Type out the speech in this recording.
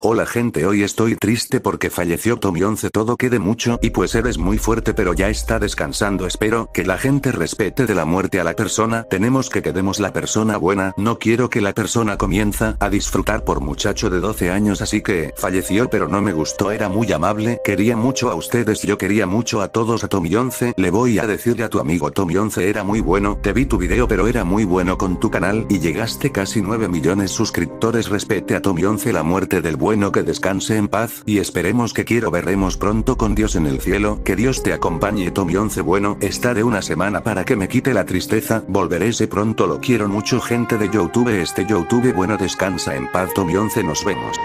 Hola gente hoy estoy triste porque falleció Tommy 11 todo quede mucho y pues eres muy fuerte pero ya está descansando espero que la gente respete de la muerte a la persona tenemos que quedemos la persona buena no quiero que la persona comienza a disfrutar por muchacho de 12 años así que falleció pero no me gustó era muy amable quería mucho a ustedes yo quería mucho a todos a Tommy 11 le voy a decirle a tu amigo Tommy 11 era muy bueno te vi tu video pero era muy bueno con tu canal y llegaste casi 9 millones suscriptores respete a Tommy 11 la muerte del bueno que descanse en paz y esperemos que quiero veremos pronto con Dios en el cielo, que Dios te acompañe Tommy 11 bueno, estaré una semana para que me quite la tristeza, volveré ese pronto lo quiero mucho gente de Youtube este Youtube bueno descansa en paz Tommy 11 nos vemos.